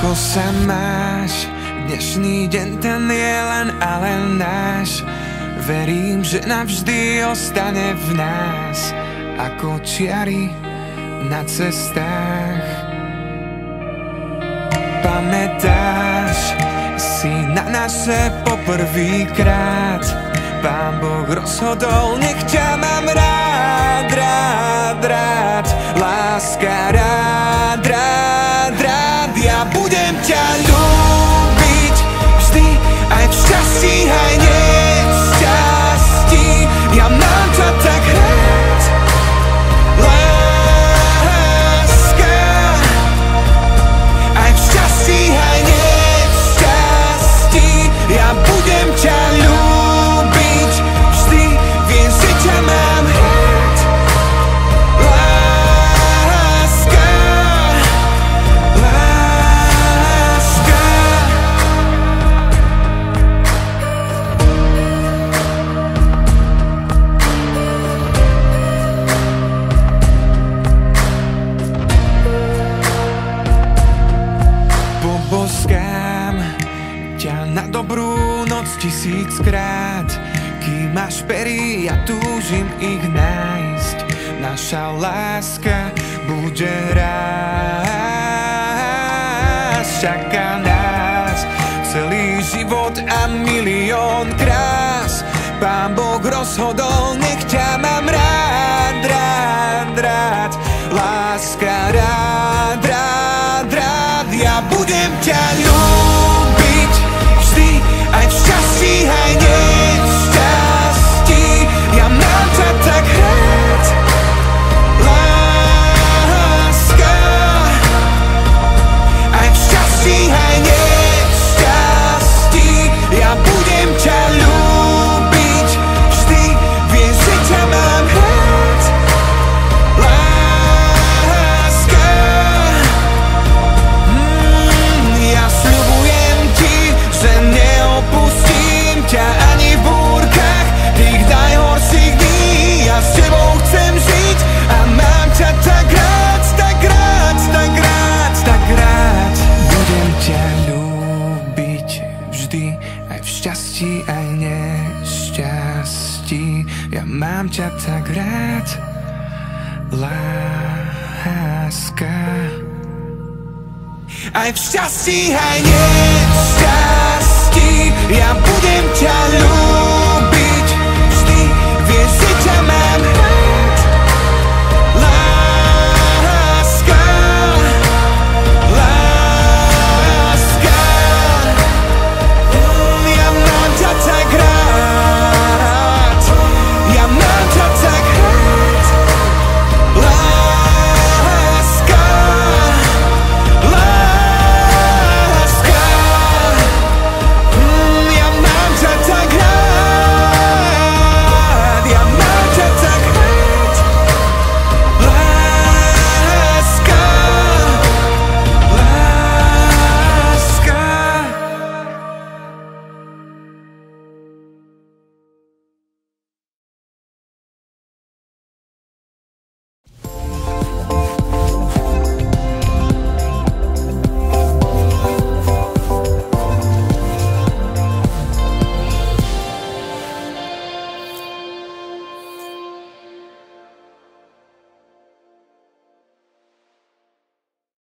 Ako sa máš? Dnešný deň ten je len a náš. Verím, že navždy ostane v nás. Ako čiary na cestách. Pamätáš si na naše poprvýkrát? Pán Boh rozhodol, nech ťa mám rád, rád, rád. Láska rád, tisíckrát. Kým máš pery, ja túžim ich nájsť. Naša láska bude raz Čaká nás celý život a milión krás. Pán Boh rozhodol, nech ťa mám mám ťa tak rád, láska. Aj v šťastí, aj nešťastí